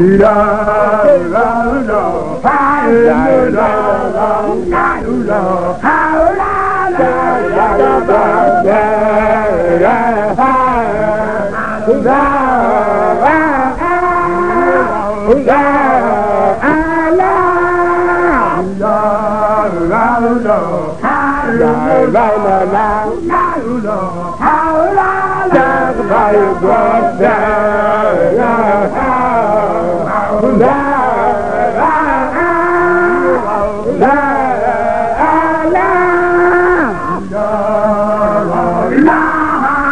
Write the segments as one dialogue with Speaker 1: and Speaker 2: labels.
Speaker 1: How long? How long?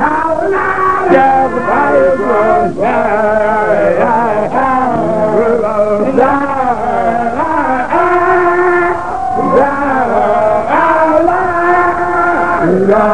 Speaker 1: How loud! Yeah.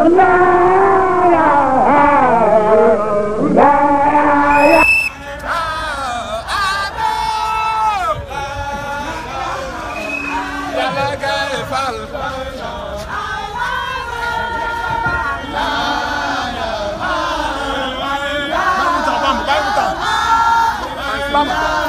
Speaker 1: Allah Come on.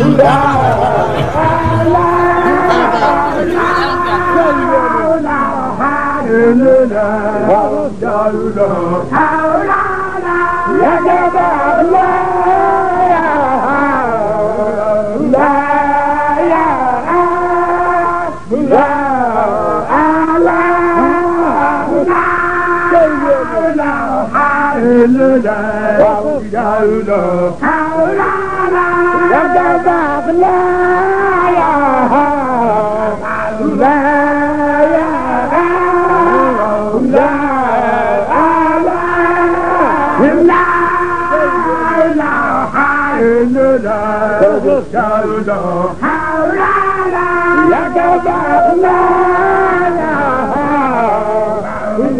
Speaker 1: Hallelujah.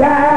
Speaker 1: Yeah.